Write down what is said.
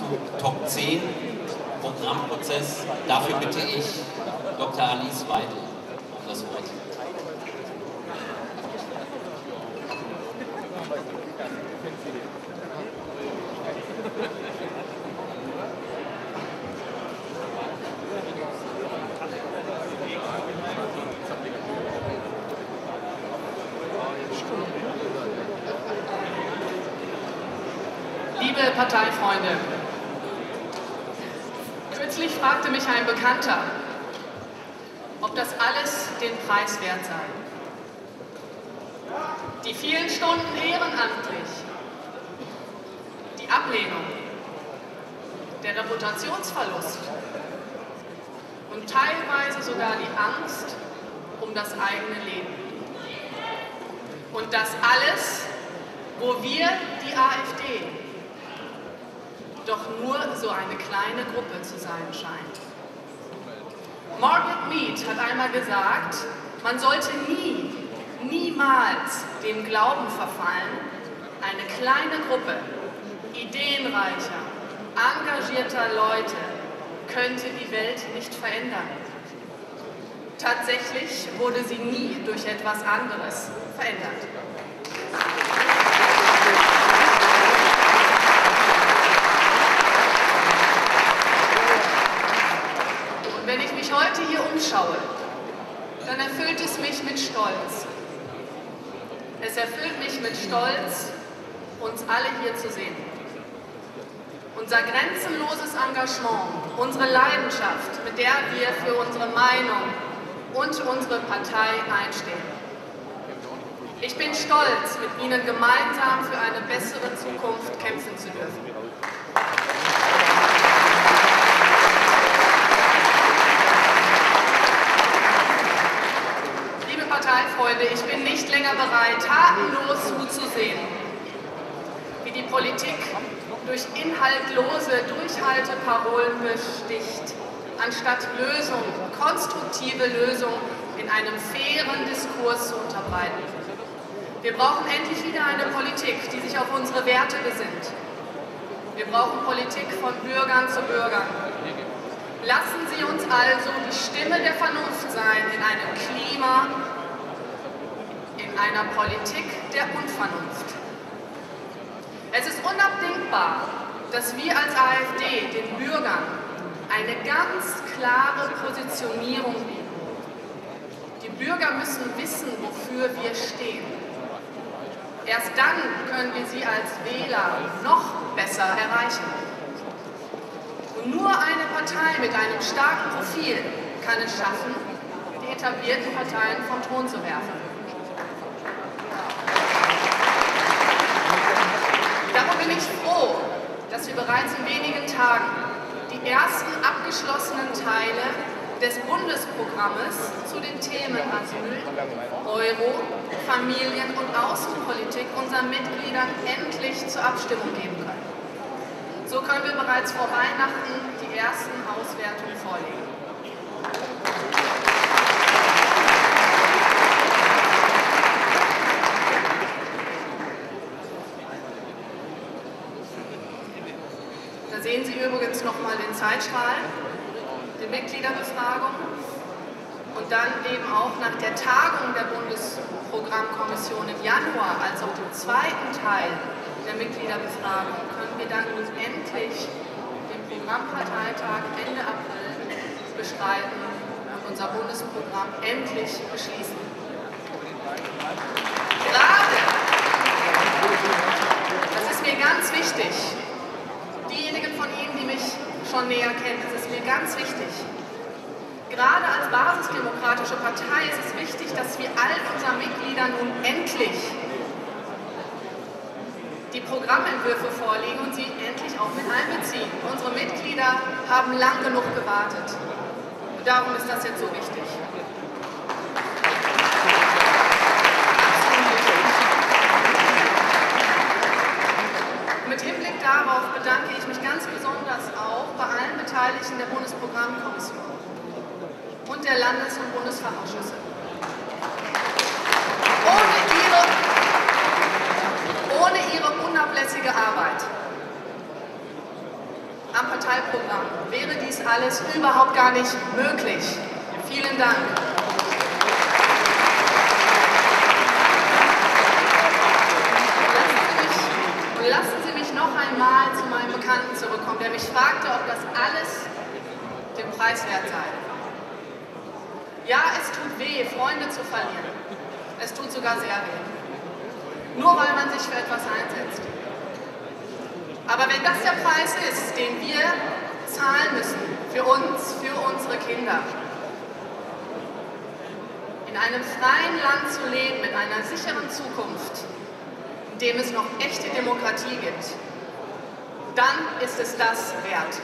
zu Top 10 Programmprozess. Dafür bitte ich Dr. Alice Weidel um das Wort. Liebe Parteifreunde, kürzlich fragte mich ein Bekannter, ob das alles den Preis wert sei. Die vielen Stunden ehrenamtlich, die Ablehnung, der Reputationsverlust und teilweise sogar die Angst um das eigene Leben. Und das alles, wo wir, die AfD, doch nur so eine kleine Gruppe zu sein scheint. Margaret Mead hat einmal gesagt, man sollte nie, niemals dem Glauben verfallen, eine kleine Gruppe ideenreicher, engagierter Leute könnte die Welt nicht verändern. Tatsächlich wurde sie nie durch etwas anderes verändert. Und wenn ich mich heute hier umschaue, dann erfüllt es mich mit Stolz. Es erfüllt mich mit Stolz, uns alle hier zu sehen. Unser grenzenloses Engagement, unsere Leidenschaft, mit der wir für unsere Meinung und unsere Partei einstehen. Ich bin stolz, mit Ihnen gemeinsam für eine bessere Zukunft kämpfen zu dürfen. Liebe Parteifreunde, ich bin nicht länger bereit, tatenlos zuzusehen, wie die Politik durch inhaltlose Durchhalteparolen besticht, anstatt Lösungen, konstruktive Lösungen in einem fairen Diskurs zu unterbreiten. Wir brauchen endlich wieder eine Politik, die sich auf unsere Werte besinnt. Wir brauchen Politik von Bürgern zu Bürgern. Lassen Sie uns also die Stimme der Vernunft sein in einem Klima, einer Politik der Unvernunft. Es ist unabdingbar, dass wir als AfD den Bürgern eine ganz klare Positionierung bieten. Die Bürger müssen wissen, wofür wir stehen. Erst dann können wir sie als Wähler noch besser erreichen. Und nur eine Partei mit einem starken Profil kann es schaffen, die etablierten Parteien vom Thron zu werfen. Darum bin ich froh, dass wir bereits in wenigen Tagen die ersten abgeschlossenen Teile des Bundesprogrammes zu den Themen Asyl, Euro, Familien- und Außenpolitik unseren Mitgliedern endlich zur Abstimmung geben können. So können wir bereits vor Weihnachten die ersten Auswertungen vorlegen. Sehen Sie übrigens nochmal den Zeitstrahl, die Mitgliederbefragung und dann eben auch nach der Tagung der Bundesprogrammkommission im Januar, als auch dem zweiten Teil der Mitgliederbefragung, können wir dann nun endlich den Programmparteitag Ende April bestreiten und unser Bundesprogramm endlich beschließen. Gerade, das ist mir ganz wichtig, diejenigen von Ihnen, die mich schon näher kennen, das ist mir ganz wichtig. Gerade als basisdemokratische Partei ist es wichtig, dass wir all unseren Mitgliedern nun endlich die Programmentwürfe vorlegen und sie endlich auch mit einbeziehen. Unsere Mitglieder haben lang genug gewartet. Und darum ist das jetzt so wichtig. Mit Hinblick darauf bedanke ich mich ganz besonders auch bei allen Beteiligten der Bundesprogrammkommission und der Landes- und Bundesfachausschüsse. Ohne ihre, ohne ihre unablässige Arbeit am Parteiprogramm wäre dies alles überhaupt gar nicht möglich. Vielen Dank. Lassen Sie mich noch einmal zu meinem Bekannten zurückkommen, der mich fragte, ob das alles den Preis wert sei. Ja, es tut weh, Freunde zu verlieren. Es tut sogar sehr weh. Nur weil man sich für etwas einsetzt. Aber wenn das der Preis ist, den wir zahlen müssen, für uns, für unsere Kinder, in einem freien Land zu leben, in einer sicheren Zukunft, in dem es noch echte Demokratie gibt, dann ist es das wert.